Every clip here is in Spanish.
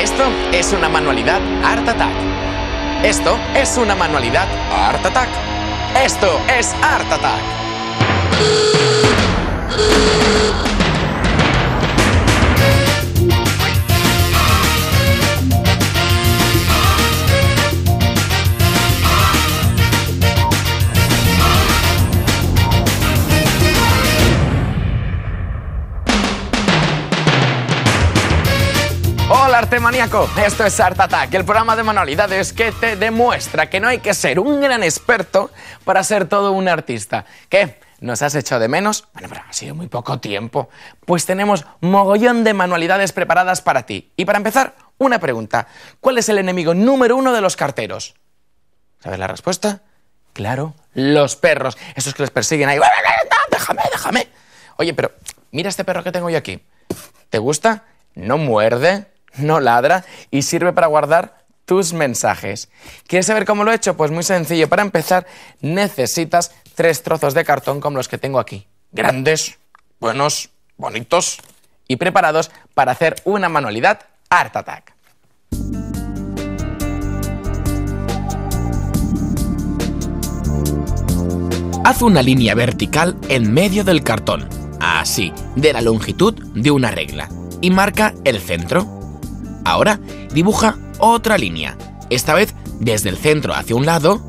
Esto es una manualidad Art Attack. Esto es una manualidad Art Attack. Esto es Art Attack. Hola artemaníaco, esto es Art Attack, el programa de manualidades que te demuestra que no hay que ser un gran experto para ser todo un artista. ¿Qué? ¿Nos has echado de menos? Bueno, pero ha sido muy poco tiempo. Pues tenemos mogollón de manualidades preparadas para ti. Y para empezar, una pregunta. ¿Cuál es el enemigo número uno de los carteros? ¿Sabes la respuesta? Claro, los perros. Esos que les persiguen ahí. Déjame, déjame. Oye, pero mira este perro que tengo yo aquí. ¿Te gusta? No muerde, no ladra y sirve para guardar tus mensajes. ¿Quieres saber cómo lo he hecho? Pues muy sencillo. Para empezar, necesitas tres trozos de cartón como los que tengo aquí. Grandes, buenos, bonitos y preparados para hacer una manualidad Art Attack. Haz una línea vertical en medio del cartón, así, de la longitud de una regla, y marca el centro. Ahora dibuja otra línea, esta vez desde el centro hacia un lado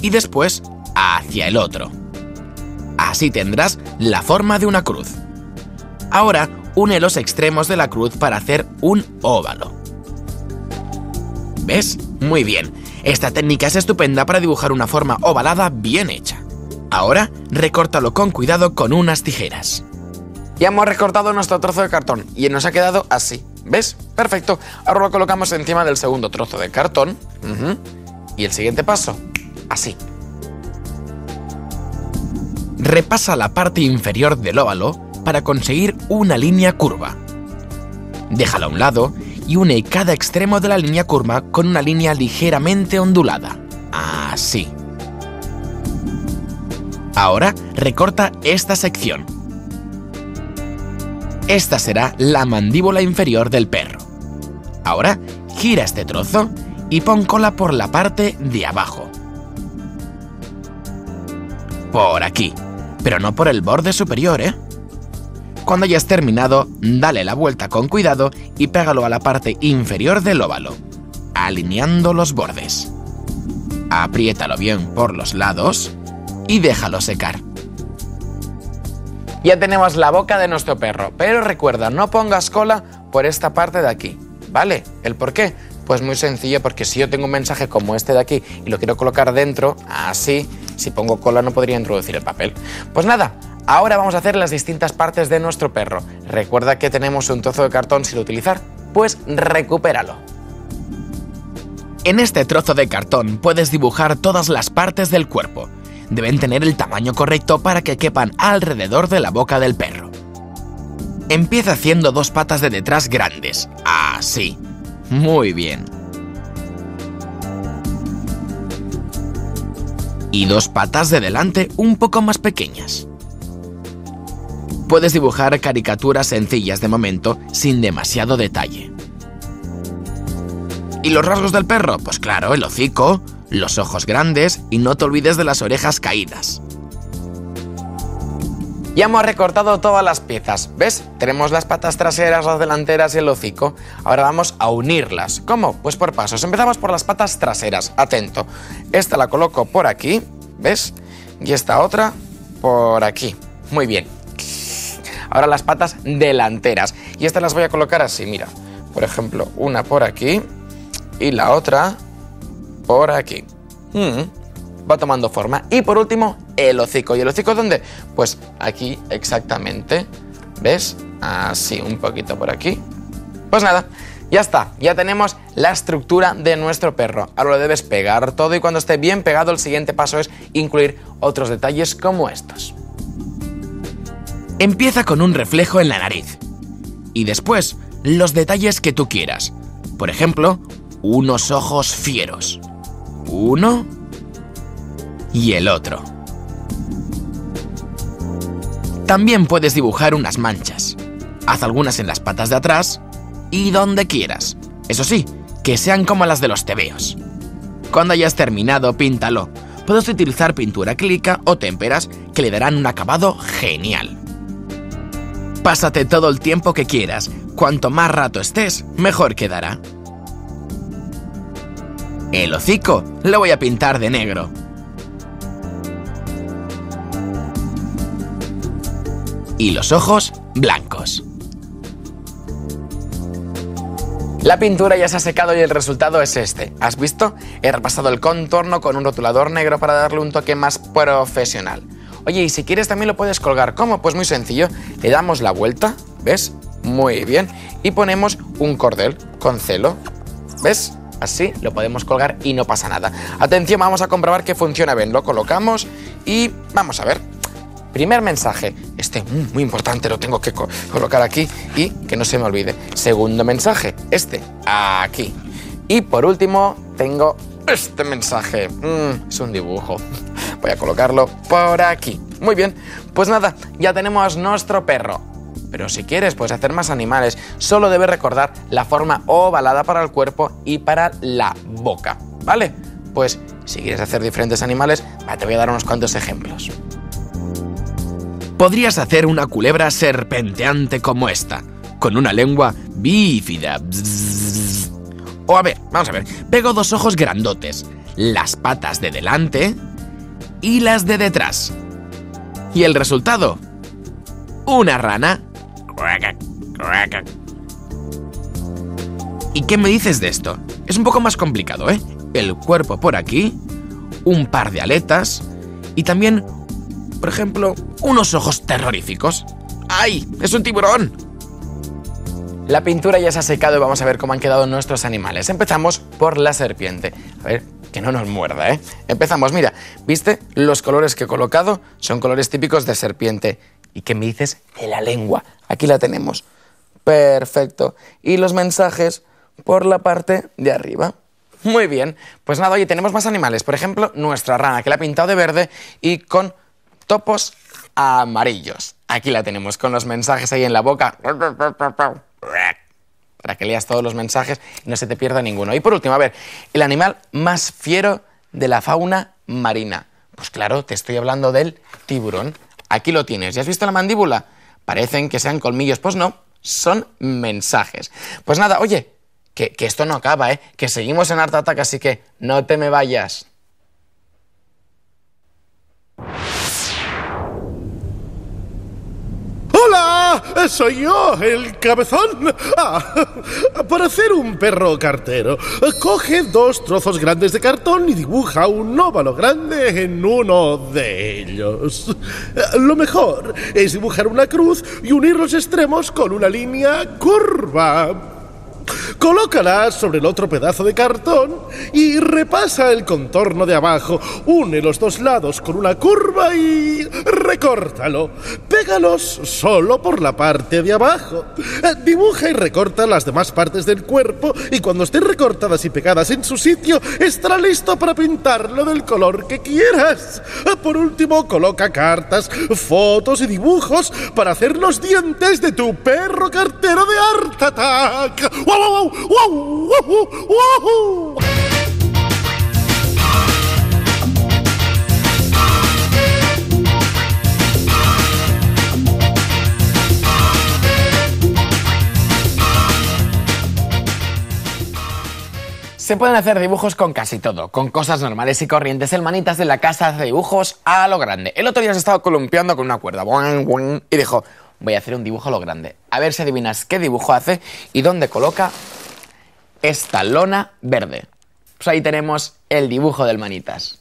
y después hacia el otro. Así tendrás la forma de una cruz. Ahora une los extremos de la cruz para hacer un óvalo. ¿Ves? Muy bien. Esta técnica es estupenda para dibujar una forma ovalada bien hecha. Ahora recórtalo con cuidado con unas tijeras. Ya hemos recortado nuestro trozo de cartón y nos ha quedado así. ¿Ves? Perfecto. Ahora lo colocamos encima del segundo trozo de cartón. Y el siguiente paso, así. Repasa la parte inferior del óvalo para conseguir una línea curva. Déjala a un lado y une cada extremo de la línea curva con una línea ligeramente ondulada. Así. Ahora recorta esta sección. Esta será la mandíbula inferior del perro. Ahora gira este trozo y pon cola por la parte de abajo. Por aquí, pero no por el borde superior, ¿eh? Cuando hayas terminado, dale la vuelta con cuidado y pégalo a la parte inferior del óvalo, alineando los bordes. Apriétalo bien por los lados y déjalo secar. Ya tenemos la boca de nuestro perro, pero recuerda, no pongas cola por esta parte de aquí, ¿vale? ¿El por qué? Pues muy sencillo, porque si yo tengo un mensaje como este de aquí y lo quiero colocar dentro, así, si pongo cola no podría introducir el papel. Pues nada, ahora vamos a hacer las distintas partes de nuestro perro. Recuerda que tenemos un trozo de cartón sin utilizar, pues recupéralo. En este trozo de cartón puedes dibujar todas las partes del cuerpo. Deben tener el tamaño correcto para que quepan alrededor de la boca del perro. Empieza haciendo dos patas de detrás grandes. Así. Muy bien. Y dos patas de delante un poco más pequeñas. Puedes dibujar caricaturas sencillas de momento sin demasiado detalle. ¿Y los rasgos del perro? Pues claro, el hocico, los ojos grandes y no te olvides de las orejas caídas. Ya hemos recortado todas las piezas, ¿ves? Tenemos las patas traseras, las delanteras y el hocico. Ahora vamos a unirlas. ¿Cómo? Pues por pasos. Empezamos por las patas traseras. Atento. Esta la coloco por aquí, ¿ves? Y esta otra por aquí. Muy bien. Ahora las patas delanteras. Y estas las voy a colocar así, mira. Por ejemplo, una por aquí y la otra por aquí. Mm, Va tomando forma. Y por último, el hocico. ¿Y el hocico dónde? Pues aquí exactamente. ¿Ves? Así, un poquito por aquí. Pues nada, ya está. Ya tenemos la estructura de nuestro perro. Ahora lo debes pegar todo y cuando esté bien pegado el siguiente paso es incluir otros detalles como estos. Empieza con un reflejo en la nariz. Y después, los detalles que tú quieras. Por ejemplo, unos ojos fieros. Uno y el otro. También puedes dibujar unas manchas. Haz algunas en las patas de atrás y donde quieras. Eso sí, que sean como las de los tebeos. Cuando hayas terminado, píntalo. Puedes utilizar pintura acrílica o témperas que le darán un acabado genial. Pásate todo el tiempo que quieras. Cuanto más rato estés, mejor quedará. El hocico lo voy a pintar de negro. Y los ojos blancos. La pintura ya se ha secado y el resultado es este. ¿Has visto? He repasado el contorno con un rotulador negro para darle un toque más profesional. Oye, y si quieres también lo puedes colgar. ¿Cómo? Pues muy sencillo. Le damos la vuelta, ¿ves? Muy bien. Y ponemos un cordel con celo. ¿Ves? Así lo podemos colgar y no pasa nada. Atención, vamos a comprobar que funciona bien. Lo colocamos y vamos a ver. Primer mensaje, este muy importante lo tengo que colocar aquí y que no se me olvide. Segundo mensaje, este, aquí. Y por último, tengo este mensaje. Mm, es un dibujo. Voy a colocarlo por aquí. Muy bien, pues nada, ya tenemos nuestro perro. Pero si quieres, puedes hacer más animales. Solo debes recordar la forma ovalada para el cuerpo y para la boca. ¿Vale? Pues si quieres hacer diferentes animales, te voy a dar unos cuantos ejemplos. Podrías hacer una culebra serpenteante como esta, con una lengua bífida. O a ver, vamos a ver, pego dos ojos grandotes, las patas de delante y las de detrás. ¿Y el resultado? Una rana. ¿Y qué me dices de esto? Es un poco más complicado, ¿eh? El cuerpo por aquí, un par de aletas y también por ejemplo, unos ojos terroríficos. ¡Ay! ¡Es un tiburón! La pintura ya se ha secado y vamos a ver cómo han quedado nuestros animales. Empezamos por la serpiente. A ver, que no nos muerda, ¿eh? Empezamos, mira, ¿viste? Los colores que he colocado son colores típicos de serpiente. ¿Y qué me dices de la lengua? Aquí la tenemos. Perfecto. Y los mensajes por la parte de arriba. Muy bien. Pues nada, oye, tenemos más animales. Por ejemplo, nuestra rana, que la ha pintado de verde y con topos amarillos. Aquí la tenemos, con los mensajes ahí en la boca. Para que leas todos los mensajes y no se te pierda ninguno. Y por último, a ver, el animal más fiero de la fauna marina. Pues claro, te estoy hablando del tiburón. Aquí lo tienes. ¿Ya has visto la mandíbula? Parecen que sean colmillos. Pues no, son mensajes. Pues nada, oye, que, que esto no acaba, ¿eh? Que seguimos en Art Attack, así que no te me vayas. Soy yo, el cabezón. Ah, para hacer un perro cartero, coge dos trozos grandes de cartón y dibuja un óvalo grande en uno de ellos. Lo mejor es dibujar una cruz y unir los extremos con una línea curva. Colócala sobre el otro pedazo de cartón y repasa el contorno de abajo. Une los dos lados con una curva y recórtalo. Pégalos solo por la parte de abajo. Dibuja y recorta las demás partes del cuerpo y cuando estén recortadas y pegadas en su sitio, estará listo para pintarlo del color que quieras. Por último, coloca cartas, fotos y dibujos para hacer los dientes de tu perro cartero de Art Attack. Se pueden hacer dibujos con casi todo, con cosas normales y corrientes. El manitas de la casa hace dibujos a lo grande. El otro día se estaba columpiando con una cuerda y dijo, voy a hacer un dibujo a lo grande. A ver si adivinas qué dibujo hace y dónde coloca esta lona verde. Pues ahí tenemos el dibujo del manitas.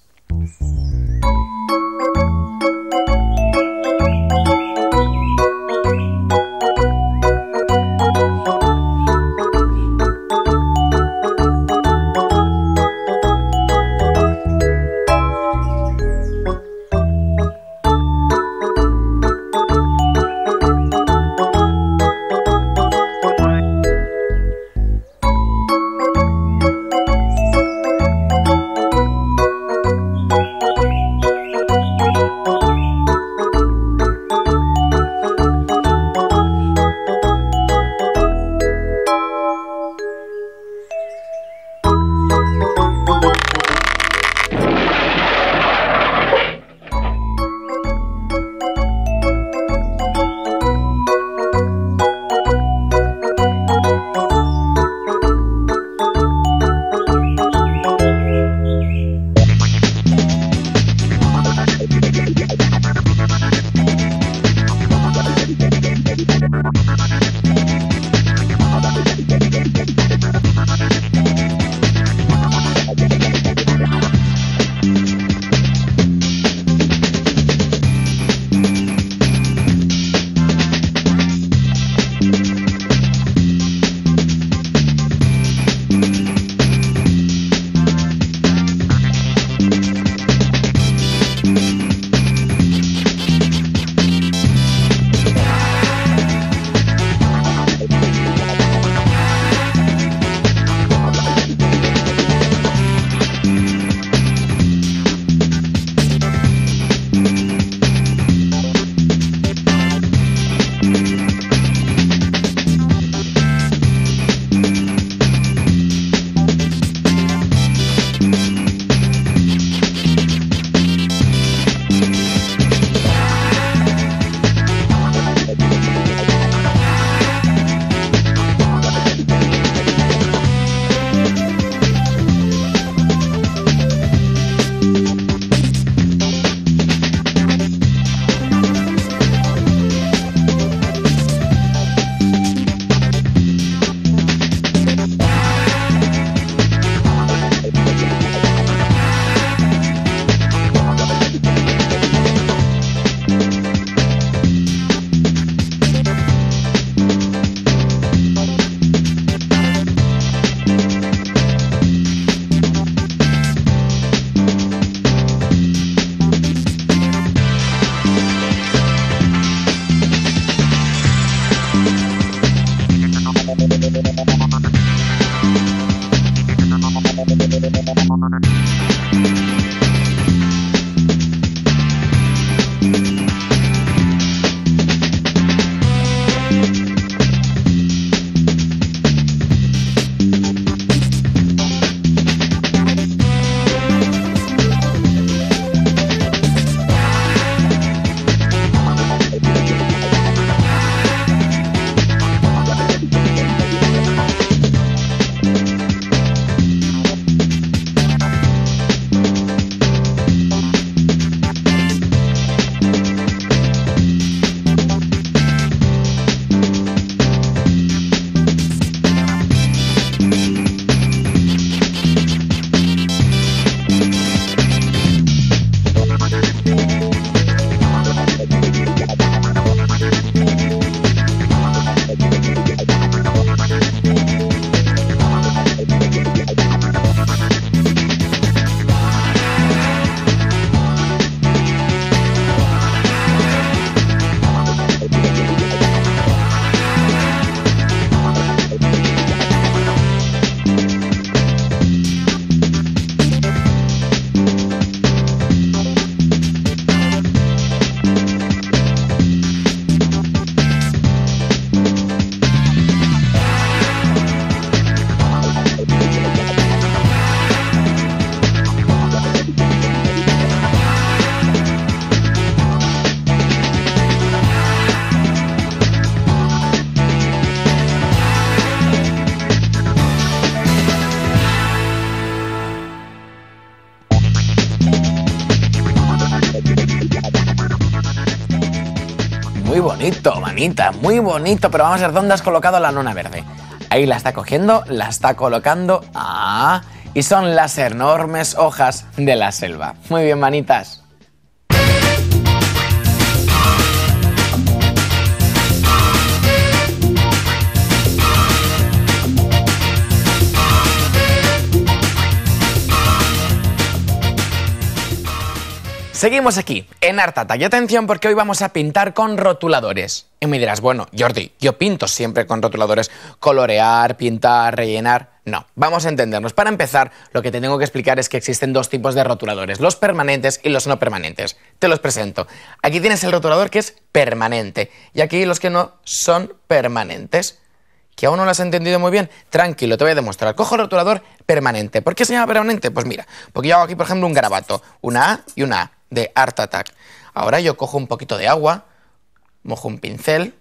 Muy bonito, pero vamos a ver dónde has colocado la luna verde. Ahí la está cogiendo, la está colocando. Ah, y son las enormes hojas de la selva. Muy bien, manitas. Seguimos aquí, en Artata. Y atención porque hoy vamos a pintar con rotuladores. Y me dirás, bueno, Jordi, yo pinto siempre con rotuladores. Colorear, pintar, rellenar. No, vamos a entendernos. Para empezar, lo que te tengo que explicar es que existen dos tipos de rotuladores, los permanentes y los no permanentes. Te los presento. Aquí tienes el rotulador que es permanente y aquí los que no son permanentes. ¿Que aún no lo has entendido muy bien? Tranquilo, te voy a demostrar. Cojo el rotulador permanente. ¿Por qué se llama permanente? Pues mira, porque yo hago aquí, por ejemplo, un garabato. Una A y una A de Art Attack. Ahora yo cojo un poquito de agua, mojo un pincel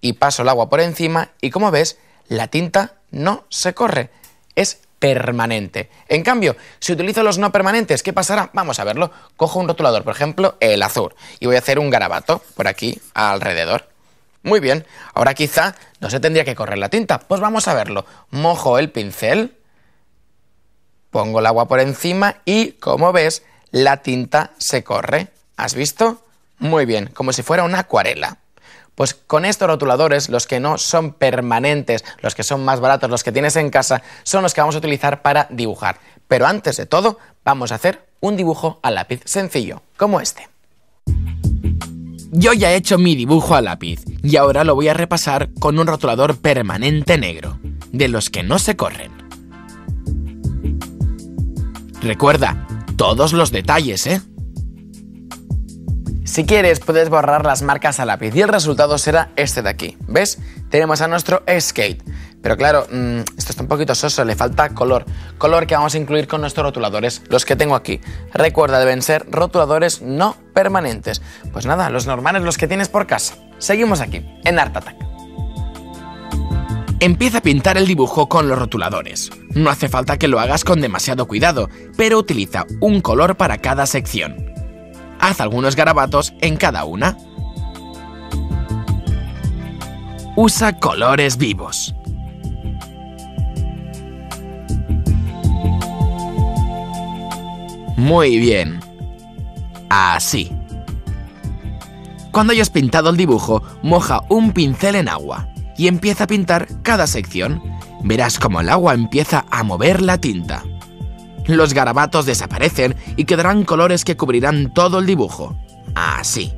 y paso el agua por encima y como ves, la tinta no se corre, es permanente. En cambio, si utilizo los no permanentes, ¿qué pasará? Vamos a verlo. Cojo un rotulador, por ejemplo, el azul, y voy a hacer un garabato por aquí alrededor. Muy bien, ahora quizá no se tendría que correr la tinta. Pues vamos a verlo. Mojo el pincel, pongo el agua por encima y, como ves, la tinta se corre. ¿Has visto? Muy bien, como si fuera una acuarela. Pues con estos rotuladores, los que no son permanentes, los que son más baratos, los que tienes en casa, son los que vamos a utilizar para dibujar. Pero antes de todo, vamos a hacer un dibujo a lápiz sencillo, como este. Yo ya he hecho mi dibujo a lápiz y ahora lo voy a repasar con un rotulador permanente negro, de los que no se corren. Recuerda, todos los detalles, ¿eh? Si quieres, puedes borrar las marcas a lápiz y el resultado será este de aquí. ¿Ves? Tenemos a nuestro skate. Pero claro, mmm, esto está un poquito soso, le falta color. Color que vamos a incluir con nuestros rotuladores, los que tengo aquí. Recuerda, deben ser rotuladores no permanentes. Pues nada, los normales, los que tienes por casa. Seguimos aquí, en Art Attack. Empieza a pintar el dibujo con los rotuladores. No hace falta que lo hagas con demasiado cuidado, pero utiliza un color para cada sección. Haz algunos garabatos en cada una. Usa colores vivos. Muy bien. Así. Cuando hayas pintado el dibujo, moja un pincel en agua y empieza a pintar cada sección. Verás cómo el agua empieza a mover la tinta. Los garabatos desaparecen y quedarán colores que cubrirán todo el dibujo. Así.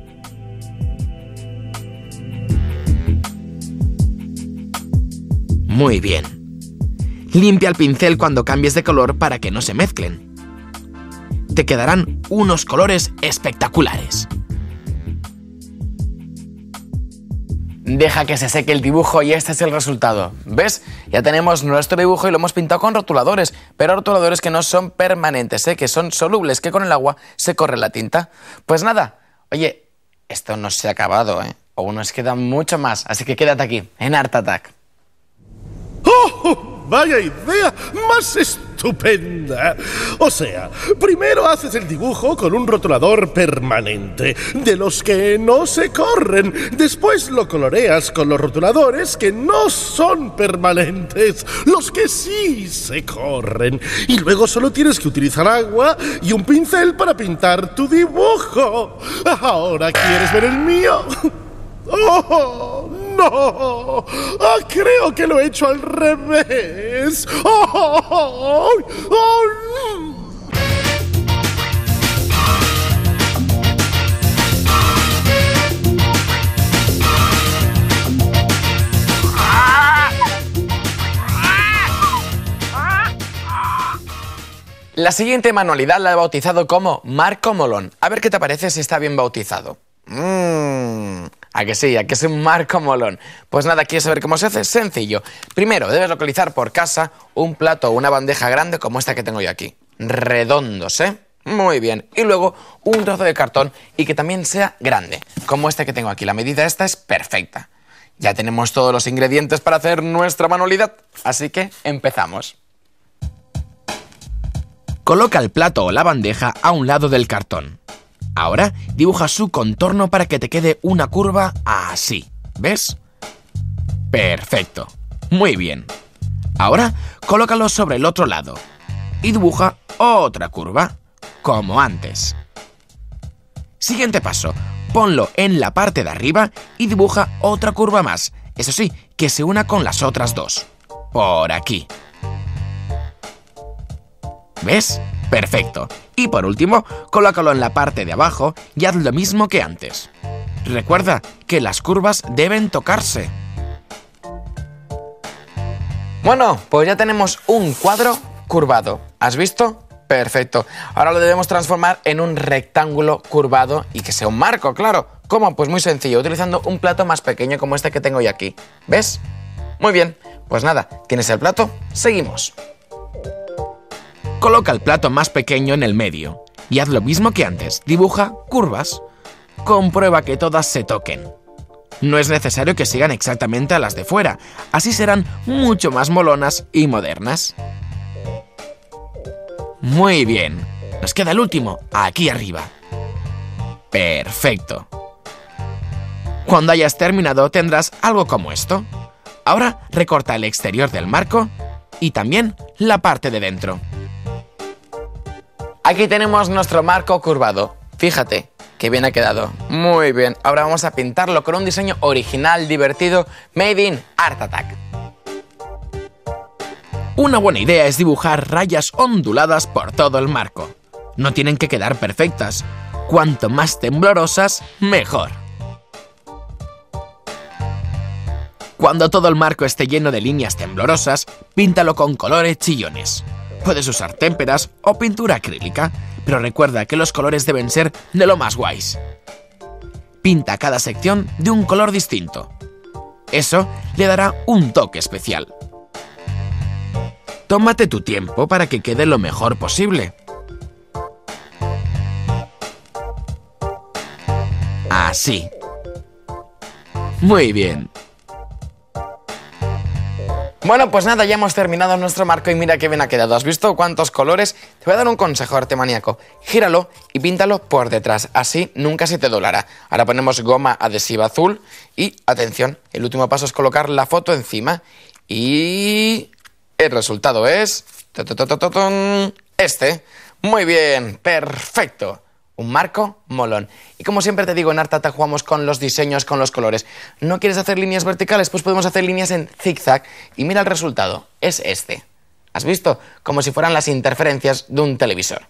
Muy bien. Limpia el pincel cuando cambies de color para que no se mezclen. te quedarán unos colores espectaculares. Deja que se seque el dibujo y este es el resultado. ¿Ves? Ya tenemos nuestro dibujo y lo hemos pintado con rotuladores, pero rotuladores que no son permanentes, ¿eh? que son solubles, que con el agua se corre la tinta. Pues nada, oye, esto no se ha acabado, ¿eh? Aún nos queda mucho más, así que quédate aquí, en Art Attack. ¡Oh! ¡Vaya idea! ¡Más estupenda! O sea, primero haces el dibujo con un rotulador permanente, de los que no se corren. Después lo coloreas con los rotuladores que no son permanentes, los que sí se corren. Y luego solo tienes que utilizar agua y un pincel para pintar tu dibujo. ¿Ahora quieres ver el mío? ¡Oh! ¡No! Ah, creo que lo he hecho al revés. La siguiente manualidad la he bautizado como Marco Molón. A ver qué te parece si está bien bautizado. Mmm. ¿A que sí? ¿A que es un Marco Molón? Pues nada, ¿quieres saber cómo se hace? Sencillo. Primero, debes localizar por casa un plato o una bandeja grande como esta que tengo yo aquí. Redondos, ¿eh? Muy bien. Y luego un trozo de cartón y que también sea grande, como este que tengo aquí. La medida esta es perfecta. Ya tenemos todos los ingredientes para hacer nuestra manualidad, así que empezamos. Coloca el plato o la bandeja a un lado del cartón. Ahora dibuja su contorno para que te quede una curva así. ¿Ves? Perfecto. Muy bien. Ahora colócalo sobre el otro lado y dibuja otra curva, como antes. Siguiente paso. Ponlo en la parte de arriba y dibuja otra curva más. Eso sí, que se una con las otras dos. Por aquí. ¿Ves? Perfecto. Y por último, colócalo en la parte de abajo y haz lo mismo que antes. Recuerda que las curvas deben tocarse. Bueno, pues ya tenemos un cuadro curvado. ¿Has visto? Perfecto. Ahora lo debemos transformar en un rectángulo curvado y que sea un marco, claro. ¿Cómo? Pues muy sencillo, utilizando un plato más pequeño como este que tengo yo aquí. ¿Ves? Muy bien. Pues nada, ¿tienes el plato? Seguimos. Coloca el plato más pequeño en el medio y haz lo mismo que antes, dibuja curvas. Comprueba que todas se toquen. No es necesario que sigan exactamente a las de fuera, así serán mucho más molonas y modernas. Muy bien, nos queda el último, aquí arriba. Perfecto. Cuando hayas terminado tendrás algo como esto. Ahora recorta el exterior del marco y también la parte de dentro. Aquí tenemos nuestro marco curvado. Fíjate, qué bien ha quedado. Muy bien. Ahora vamos a pintarlo con un diseño original, divertido, made in Art Attack. Una buena idea es dibujar rayas onduladas por todo el marco. No tienen que quedar perfectas. Cuanto más temblorosas, mejor. Cuando todo el marco esté lleno de líneas temblorosas, píntalo con colores chillones. Puedes usar témperas o pintura acrílica, pero recuerda que los colores deben ser de lo más guays. Pinta cada sección de un color distinto. Eso le dará un toque especial. Tómate tu tiempo para que quede lo mejor posible. Así. Muy bien. Bueno, pues nada, ya hemos terminado nuestro marco y mira qué bien ha quedado. ¿Has visto cuántos colores? Te voy a dar un consejo, arte maníaco. Gíralo y píntalo por detrás. Así nunca se te doblará. Ahora ponemos goma adhesiva azul y, atención, el último paso es colocar la foto encima. Y... el resultado es... Este. Muy bien, perfecto un marco molón. Y como siempre te digo, en Artata jugamos con los diseños, con los colores. ¿No quieres hacer líneas verticales? Pues podemos hacer líneas en zigzag. Y mira el resultado, es este. ¿Has visto? Como si fueran las interferencias de un televisor.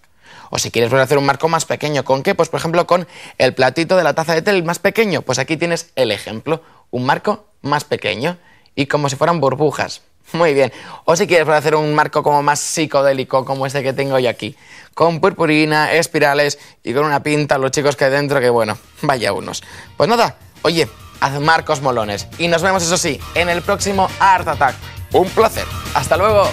O si quieres hacer un marco más pequeño, ¿con qué? Pues por ejemplo con el platito de la taza de té más pequeño. Pues aquí tienes el ejemplo, un marco más pequeño y como si fueran burbujas. Muy bien. O si quieres hacer un marco como más psicodélico, como este que tengo yo aquí. Con purpurina, espirales y con una pinta los chicos que hay dentro, que bueno, vaya unos. Pues nada, oye, haz marcos molones. Y nos vemos, eso sí, en el próximo Art Attack. Un placer. Hasta luego.